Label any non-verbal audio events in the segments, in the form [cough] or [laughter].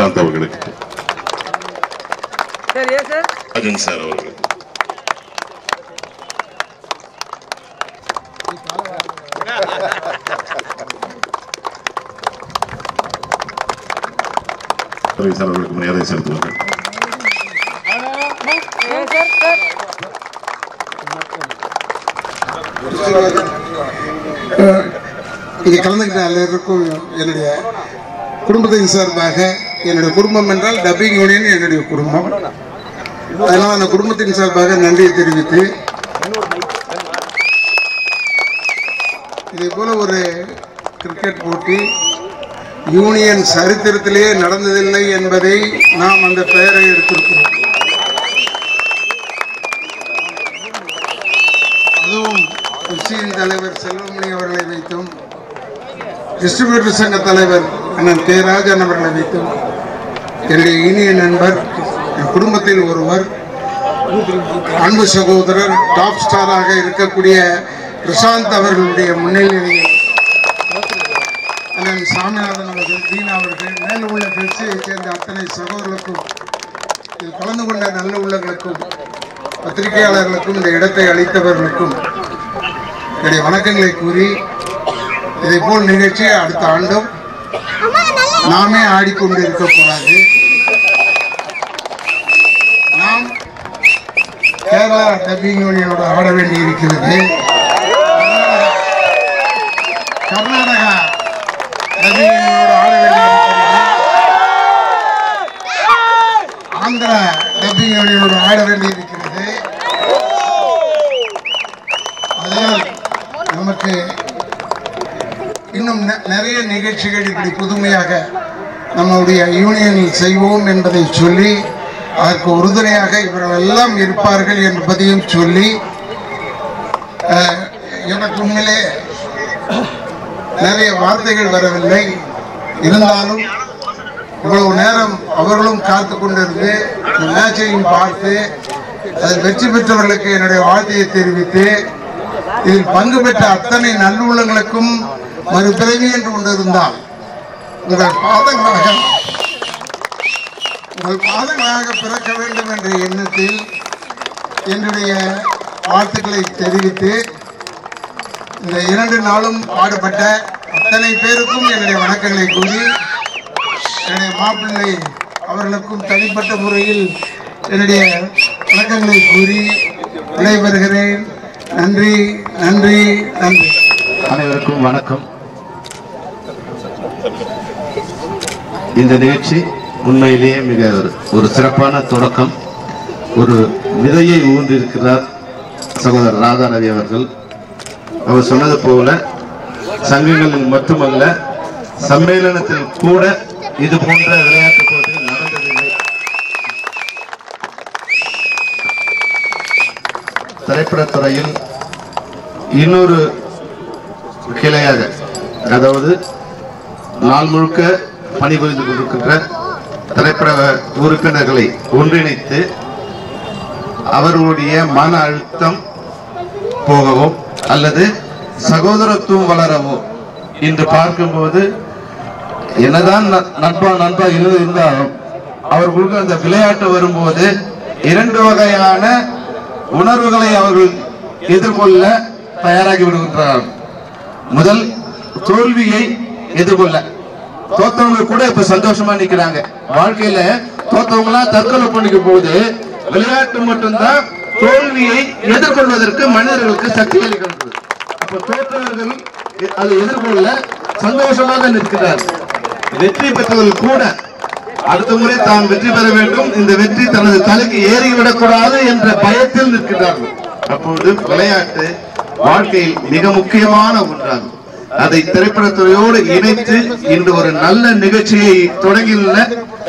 பிரசாந்த் அவர்களுக்கு சார் ஏன் சார் அவர்களுக்கு துறை சார் அவர்களுக்கு மரியாதை செலுத்துவார்கள். ஏன் சார் சார் இங்கே கலந்துக்கிட்ட எல்லாருக்கும் என்னுடைய குடும்பத்தின் சார்பாக என்னுடைய குடும்பம் என்றால் டப்பிங் யூனியன் என்னுடைய குடும்பம். அதனால் அந்த குடும்பத்தின் சார்பாக நன்றியை தெரிவித்து இதே போல ஒரு கிரிக்கெட் போட்டி யூனியன் சரித்திரத்திலேயே நடந்ததில்லை என்பதை நாம் அந்த பெயரை எடுத்திருக்கிறோம். அதுவும் கட்சியின் தலைவர் செல்வமணி அவர்களை வைத்தும் டிஸ்ட்ரிபியூட்டர் சங்க தலைவர் அண்ணன் தேராஜன் அவர்களை வைத்தும் என்னுடைய இனிய நண்பர் என் குடும்பத்தில் ஒருவர் அன்பு சகோதரர் டாப் ஸ்டாராக இருக்கக்கூடிய பிரசாந்த் அவர்களுடைய முன்னிலையில் அண்ணன் சாமிநாதன் அவர்கள் தீனா அவர்கள் மேல் உள்ள கட்சியைச் சேர்ந்த அத்தனை சகோதரர்களுக்கும் இதில் கலந்து கொண்ட நல்ல உள்ளங்களுக்கும் பத்திரிகையாளர்களுக்கும் இந்த இடத்தை அளித்தவர்களுக்கும் என்னுடைய வணக்கங்களை கூறி இதை போல் நிகழ்ச்சி அடுத்த ஆண்டும் நாமே ஆடிக்கொண்டு இருக்கக்கூடாது நாம் கேரளா டப்பிங் யூனியனோட ஆட வேண்டி இருக்கிறது கர்நாடகா டப்பிங் யூனியனோட ஆட வேண்டி இருக்கிறது ஆந்திரா டப்பிங் யூனியனோட ஆட வேண்டி இருக்கிறது அதனால் நமக்கு இன்னும் நெ- நிறைய நிகழ்ச்சிகள் இப்படி புதுமையாக நம்முடைய யூனியனில் செய்வோம் என்பதை சொல்லி அதற்கு உறுதுணையாக இவர்கள் எல்லாம் இருப்பார்கள் என்பதையும் சொல்லி எனக்கு உண்மையிலே நிறைய வார்த்தைகள் வரவில்லை. இருந்தாலும் இவ்வளவு நேரம் அவர்களும் காத்து கொண்டிருந்து மேட்சையும் பார்த்து அதில் வெற்றி பெற்றவர்களுக்கு என்னுடைய வாழ்த்தையை தெரிவித்து இதில் பங்கு பெற்ற அத்தனை நல்லுள்ளங்களுக்கும் மறுபிறவி என்று ஒன்று இருந்தால் உங்கள் பாதங்களாக உங்கள் பாதங்களாக பிறக்க வேண்டும் என்ற எண்ணத்தில் என்னுடைய வாழ்த்துக்களை தெரிவித்து இந்த இரண்டு நாளும் பாடுபட்ட அத்தனை பேருக்கும் என்னுடைய வணக்கங்களை கூறி என்னுடைய மாப்பிள்ளை அவர்களுக்கும் தனிப்பட்ட முறையில் என்னுடைய வணக்கங்களை கூறி விடைபெறுகிறேன். நன்றி நன்றி நன்றி. அனைவருக்கும் வணக்கம். இந்த நிகழ்ச்சி உண்மையிலேயே மிக ஒரு- சிறப்பான தொடக்கம். ஒரு விதையை ஊன்றிருக்கிறார் சகோதரர் ராதா ரவி அவர்கள். அவர் சொன்னது போல சங்கங்களில் மட்டுமல்ல சம்மேளனத்தில் கூட இது போன்ற விளையாட்டு போட்டி நடந்ததில்லை திரைப்படத்துறையில் இன்னொரு கிளையாக அதாவது நாள் முழுக்க பணிபுரிந்து கொண்டிருக்கின்ற திரைப்பட உறுப்பினர்களை ஒன்றிணைத்து அவர்களுடைய மன அழுத்தம் போகவோ அல்லது சகோதரத்துவம் வளரவோ இன்று பார்க்கும்போது என்னதான் ந- நட்பா நண்பா இருந்தாலும் அவர்களுக்கு அந்த விளையாட்டு வரும்போது இரண்டு வகையான உணர்வுகளை அவர்கள் எதிர்கொள்ள தயாராகி விடுகின்றார்கள். முதல் தோல்வியை எதிர்கொள்ள. தோத்தவங்க கூட இப்ப சந்தோஷமா நிக்கிறாங்க. வாழ்க்கையில தோத்தவங்க எல்லாம் தற்கொலை பண்ணிக்க போது விளையாட்டு மட்டும்தான் தோல்வியை எதிர்கொள்வதற்கு மனிதர்களுக்கு சக்தி அளிக்கின்றது. அப்ப தோற்றவர்கள் அதை எதிர்கொள்ள சந்தோஷமாக நிற்கிறார். வெற்றி பெற்றவர்கள் கூட அடுத்த முறை தான் வெற்றி பெற வேண்டும். இந்த வெற்றி தனது தலைக்கு ஏறிவிடக்கூடாது என்ற பயத்தில் நிற்கிறார்கள். அப்பொழுது விளையாட்டு வாழ்க்கையில் மிக முக்கியமான ஒன்றாகும். அதை திரைப்படத்துறையோடு இணைத்து இன்று ஒரு நல்ல நிகழ்ச்சியை தொடங்கியுள்ள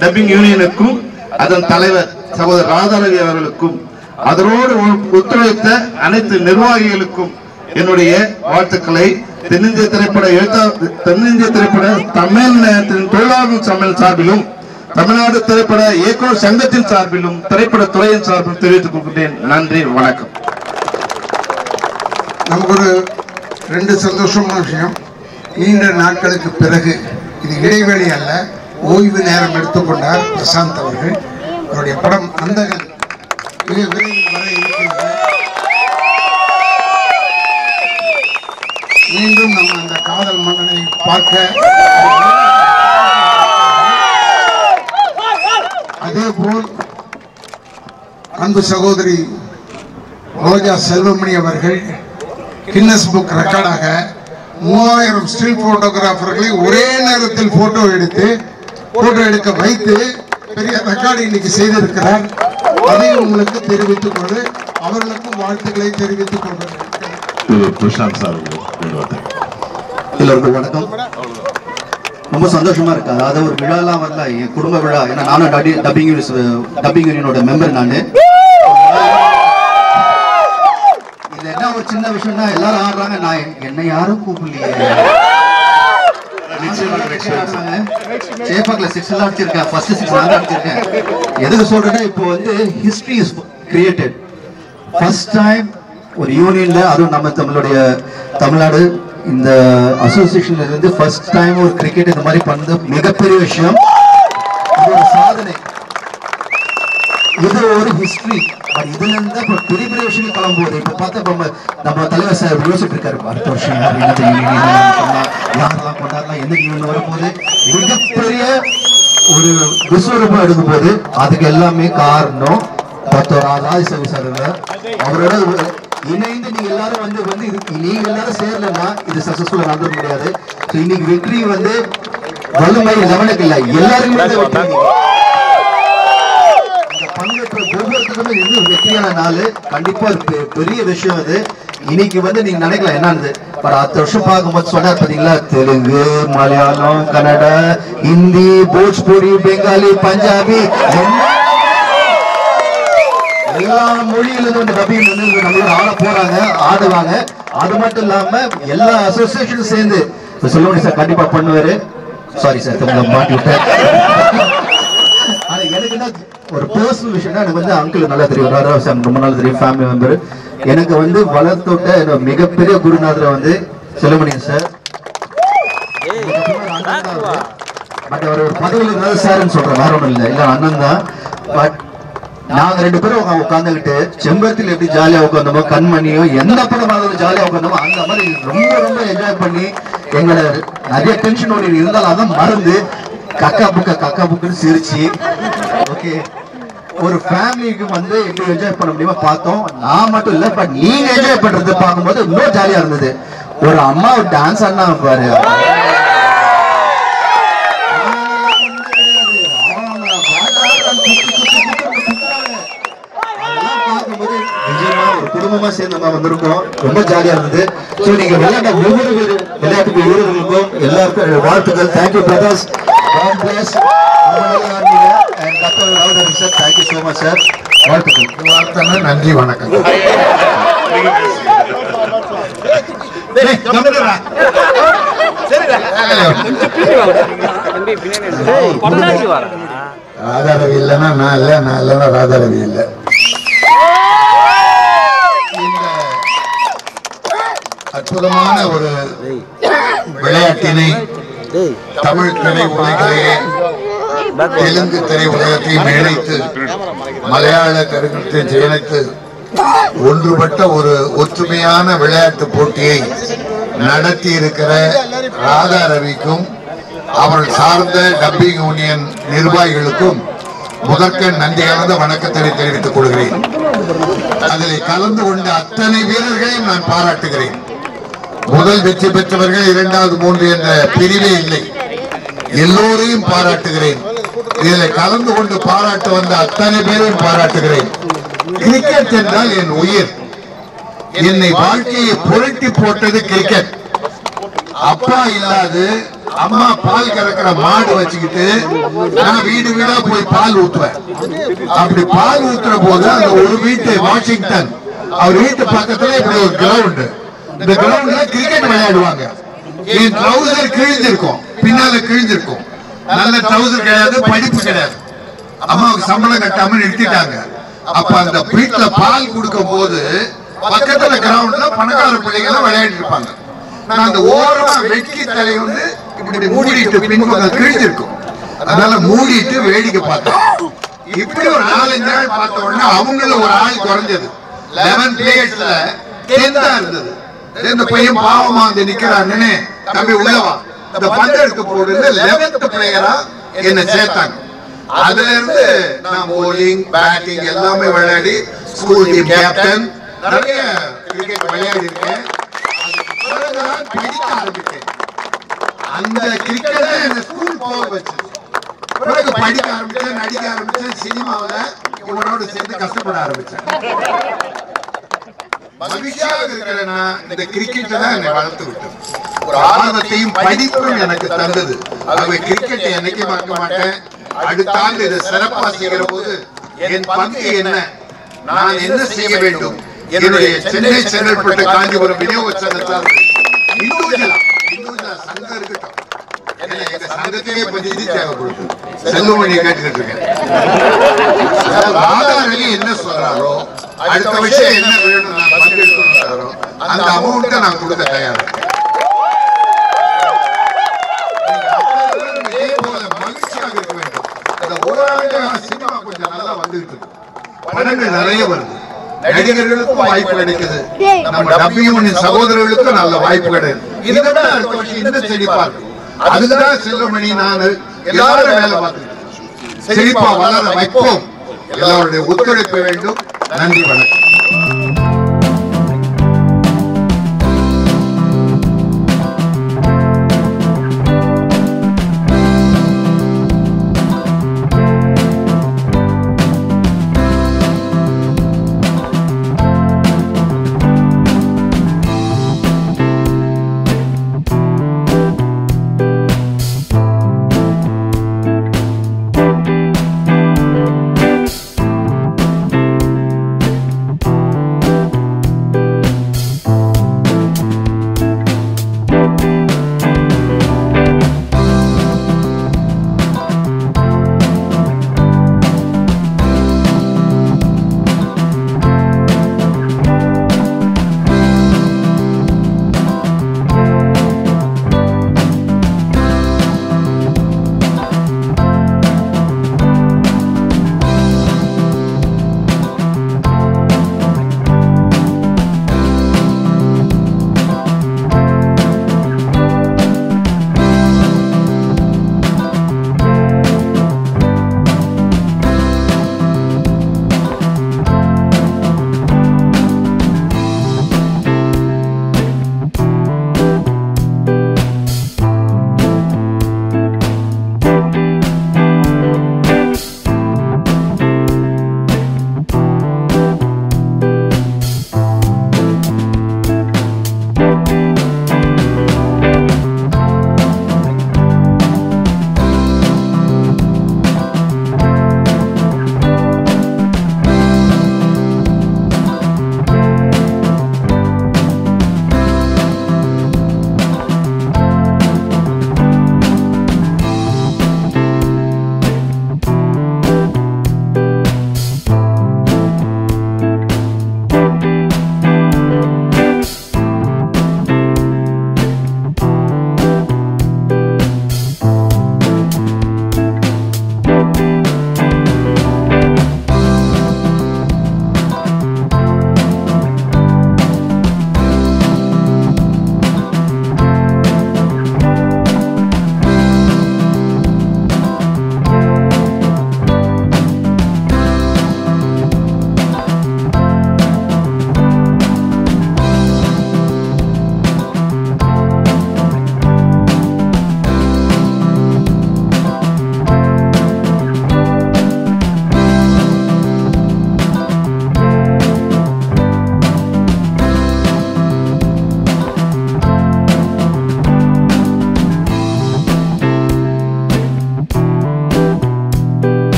டப்பிங் யூனியனுக்கும் அதன் தலைவர் சகோதரர் ராதாரவி அவர்களுக்கும் அதனோடு ஒத்துழைத்த அனைத்து நிர்வாகிகளுக்கும் என்னுடைய வாழ்த்துக்களை. தென்னிந்திய திரைப்பட எழுத்தா தென்னிந்திய திரைப்பட தமிழ்நாட்டின் தொழிலாளர் சம்மேளன சார்பிலும் தமிழ்நாடு திரைப்பட இயக்குநர் சங்கத்தின் சார்பிலும் திரைப்பட துறையின் சார்பிலும் தெரிவித்துக் கொள்கிறேன் நன்றி வணக்கம். நமக்கு ஒரு ரெண்டு சந்தோஷமான விஷயம். நீண்ட நாட்களுக்கு பிறகு இது இடைவெளி அல்ல. ஓய்வு நேரம் எடுத்துக்கொண்டார் பிரசாந்த் அவர்கள். அவருடைய படம் அந்தகன். மிக விரைவில் வர இருக்கிறது மீண்டும் நம்ம அந்த காதல் மன்னனை பார்க்க அதே போல் அன்பு சகோதரி ரோஜா செல்வமணி அவர்கள் கின்னஸ் புக் ரெக்கார்டாக மூவாயிரம் ஸ்டில் போட்டோகிராஃபர்களை ஒரே நேரத்தில் போட்டோ எடுத்து போட்டோ எடுக்க வைத்து பெரிய ரெக்கார்டு இன்னைக்கு செய்திருக்கிறார். அதை உங்களுக்கு தெரிவித்துக் கொண்டு அவர்களுக்கும் வாழ்த்துக்களை தெரிவித்துக் எல்லோருக்கும் வணக்கம். ரொம்ப சந்தோஷமா இருக்கு. அதாவது ஒரு விழாலாம் வரல. என் குடும்ப விழா. ஏன்னா நானும் டடி- டப்பிங் டப்பிங் யூனியனோட மெம்பர் நானு இதுல என்ன ஒரு சின்ன விஷயம்னா எல்லாரும் ஆடுறாங்க. நான் என்னை யாரும் கூப்பிடலையே. சேப்பாக்ல சிக்ஸ் எல்லாம் அடிச்சிருக்கேன் ஃபர்ஸ்ட் சிக்ஸ் நான் தான் அடிச்சிருக்கேன். எதுக்கு சொல்றேன்னா இப்போ வந்து history is created first time ஒரு யூனியன்ல அதுவும் நம்ம நம்மளுடைய தமிழ்நாடு இந்த அசோசியேஷன்ல இருந்து ஃபர்ஸ்ட் டைம் ஒரு கிரிக்கெட் இந்த மாதிரி பண்ணது மிகப்பெரிய விஷயம். இது ஒரு சாதனை. இது ஒரு ஹிஸ்டரி இதுல இருந்து இப்ப பெரிய பெரிய விஷயங்கள் கிளம்புவது இப்ப பார்த்தா நம்ம நம்ம தலைவர் சார் யோசிச்சுட்டு இருக்காரு அடுத்த வருஷம் என்ன யாரெல்லாம் கொண்டாடலாம் எந்த யூனியன் வரும்போது மிகப்பெரிய ஒரு விஸ்வரூபம் எடுக்கும் போது அதுக்கு எல்லாமே காரணம் டாக்டர் ராஜசேவி சார் அவரோட இணைந்து நீங்க எல்லாரும் வந்து வந்து இது நீங்க எல்லாரும் சேரலன்னா இது சக்சஸ்ஃபுல்லா முடியாது. இன்னைக்கு வெற்றி வந்து வலிமை லெவனுக்கு இல்ல. எல்லாருமே தான் வெற்றி இந்த பங்கேற்ற ஒவ்வொருத்தருமே இது வெற்றியான நாள். கண்டிப்பா பெ- பெரிய விஷயம் அது. இன்னைக்கு வந்து நீங்க நினைக்கலாம் என்னன்னு பட் அடுத்த வருஷம் பார்க்கும்போது சொன்னார் பாத்தீங்களா? தெலுங்கு மலையாளம் கன்னடா ஹிந்தி போஜ்பூரி பெங்காலி பஞ்சாபி எல்லா மொழியிலிருந்து வந்து டப்பிங் வந்து நம்மளோட ஆட போறாங்க ஆடுவாங்க. அது மட்டும் இல்லாம எல்லா அசோசியேஷனும் சேர்ந்து இப்ப சார் கண்டிப்பா பண்ணுவாரு. சாரி சார் மாட்டி விட்டேன் ஆனா எனக்கு என்ன ஒரு பர்சனல் விஷயம்னா எனக்கு வந்து அங்கிள் நல்லா தெரியும். சார் ரொம்ப நாள் தெரியும் ஃபேமிலி மெம்பர் எனக்கு வந்து வளர்த்தோட்ட என்னோட மிகப்பெரிய குருநாதர் வந்து செல்வமணியன் சார். பட் அவர் ஒரு பதவியில் இருந்தாலும் சார்னு சொல்றேன் வேற ஒண்ணும் இல்லை. இல்ல அண்ணன் தான். பட் நாங்க ரெண்டு பேரும் உட்கா- உட்கார்ந்துகிட்டு செம்பருத்தில எப்படி ஜாலியா உட்காந்தோமோ கண்மணியோ எந்த படம் பார்த்தாலும் ஜாலியா உட்காந்தோமோ அந்த மாதிரி ரொம்ப ரொம்ப என்ஜாய் பண்ணி எங்களோட நிறைய டென்ஷன் ஓடி இருந்தாலும் அதான் மறந்து கக்கா புக்க கக்கா புக்குன்னு சிரிச்சு. ஓகே ஒரு ஃபேமிலிக்கு வந்து எப்படி என்ஜாய் பண்ண முடியுமோ பார்த்தோம். நான் மட்டும் இல்ல பட் நீங்க என்ஜாய் பண்றது பார்க்கும்போது இன்னும் ஜாலியா இருந்தது. ஒரு அம்மா ஒரு டான்ஸ் ஆடினா பாரு பார்க்கும்போது ஒரு குடும்பமா சேர்ந்து நம்ம வந்திருக்கோம். ரொம்ப ஜாலியா இருந்தது. சோ நீங்க விளையாட்ட ஒவ்வொரு விளையாட்டு வீரர்களுக்கும் எல்லாருக்கும் வாழ்த்துக்கள். தேங்க்யூ பிரதர்ஸ் ரொம்ப நல்லா ஆடுனீங்க and doctor Ravathan sir thank you so much sir வாழ்த்துக்கள். நன்றி வணக்கம். [laughs] ராதாரவி இல்லைன்னா நான் இல்லை நான் இல்லைன்னா ராதாரவி இல்லை. அற்புதமான ஒரு விளையாட்டினை தமிழ் திரை உலகிலேயே தெலுங்கு திரை உலகத்தையும் இணைத்து மலையாள கருத்தையும் இணைத்து ஒன்றுபட்ட ஒரு ஒற்றுமையான விளையாட்டு போட்டியை நடத்தி இருக்கிற ராதா ரவிக்கும் அவர்கள் சார்ந்த டப்பிங் யூனியன் நிர்வாகிகளுக்கும் முதற்க நன்றி கலந்த வணக்கத்தை தெரிவித்துக் கொள்கிறேன். அதில் கலந்து கொண்ட அத்தனை வீரர்களையும் நான் பாராட்டுகிறேன். முதல் வெற்றி பெற்றவர்கள் இரண்டாவது மூன்று என்ற பிரிவே இல்லை. எல்லோரையும் பாராட்டுகிறேன். இதில் கலந்து கொண்டு பாராட்டு வந்த அத்தனை பேரையும் பாராட்டுகிறேன். கிரிக்கெட் என்றால் என் உயிர். என்னை வாழ்க்கையை புரட்டி போட்டது கிரிக்கெட் அப்பா இல்லாது அம்மா பால் கறக்கிற மாடு வச்சுக்கிட்டு நான் வீடு வீடா போய் பால் ஊத்துவேன். அப்படி பால் ஊத்துற போது அந்த ஒரு வீட்டு வாஷிங்டன் அவர் வீட்டு பக்கத்துல இப்படி ஒரு கிரவுண்ட் இந்த கிரவுண்ட்ல கிரிக்கெட் விளையாடுவாங்க. என் ட்ரௌசர் கிழிஞ்சிருக்கும். பின்னால கிழிஞ்சிருக்கும். நல்ல ட்ரௌசர் கிடையாது படிப்பு கிடையாது. அம்மாவுக்கு சம்பளம் கட்டாம நிறுத்திட்டாங்க. அப்ப அந்த வீட்டுல பால் கொடுக்கும் போது பக்கத்துல கிரவுண்ட்ல பணக்கார பிள்ளைங்க எல்லாம் விளையாடிட்டு இருப்பாங்க. நான் அந்த ஓரமா வெட்கி தலை வந்து இப்படி மூடிட்டு பின்பக்கம் கிழிஞ்சிருக்கும். அதனால மூடிட்டு வேடிக்கை பார்த்தோம் இப்படி ஒரு நாலஞ்சு ஆள் பார்த்த உடனே அவங்கள ஒரு ஆள் குறைஞ்சது. லெவன் பிளேயர்ஸ்ல டென் இருந்தது. இந்த பையன் பாவமா வந்து நிக்கிறான்னு தம்பி உள்ளவா இந்த பந்து எடுத்து போடுன்னு லெவன்த் பிளேயரா என்ன சேர்த்தாங்க. அதுல இருந்து நான் bowling பேட்டிங் எல்லாமே விளையாடி ஸ்கூல் டீம் கேப்டன் நிறைய கிரிக்கெட் விளையாடி இருக்கேன் படிக்க ஆரம்பித்தேன். அந்த கிரிக்கெட் தான் என்ன ஸ்கூல் போக வச்சது. பிறகு படிக்க ஆரம்பிச்சேன் நடிக்க ஆரம்பிச்சேன் சினிமாவுல இவனோட சேர்ந்து கஷ்டப்பட ஆரம்பிச்சேன் மகிழ்ச்சியாக இருக்கிறேன்னா இந்த கிரிக்கெட் தான் என்னை வளர்த்து விட்டது. ஒரு ஆர்வத்தையும் படிப்பும் எனக்கு தந்தது. ஆகவே கிரிக்கெட்டை என்னைக்கு மறக்க மாட்டேன்? அடுத்த ஆண்டு இதை சிறப்பா செய்கிற போது என் பங்கு என்ன? நான் என்ன செய்ய வேண்டும்? என்னுடைய சென்னை செங்கல்பட்டு காஞ்சிபுரம் விநியோக சங்கத்தால் இந்துஜலா இந்துஜலா சங்கம் இருக்கட்டும். ஏன்னா எங்க சங்கத்துக்கே தேவைப்படுது. செல்வமணியை கேட்டுக்கிட்டு இருக்கேன். ராதாரவி என்ன சொல்றாரோ அடுத்த விஷயம் என்ன வேணும் நான் பங்கெடுக்கணும் அந்த அமௌண்ட்டை நான் கொடுக்க தயாரா. மகிழ்ச்சியாக இருக்க வேண்டும் இந்த ஒரு ஆண்டு சினிமா கொஞ்சம் நல்லா வந்துகிட்டு இருக்கு படங்கள் நிறைய வருது. நடிகர்களுக்கும் வாய்ப்பு கிடைக்குது. நம்ம சகோதரர்களுக்கும் நல்ல வாய்ப்பு கிடைக்குது. இதை விட அடுத்த வருஷம் இன்னும் செழிப்பா இருக்கும் அதுதான் செல்வமணி நான் எல்லாரும் வேலை பார்த்துக்கிட்டு இருக்கோம். செழிப்பா வளர வைப்போம். எல்லாருடைய ஒத்துழைப்பு வேண்டும். நன்றி வணக்கம்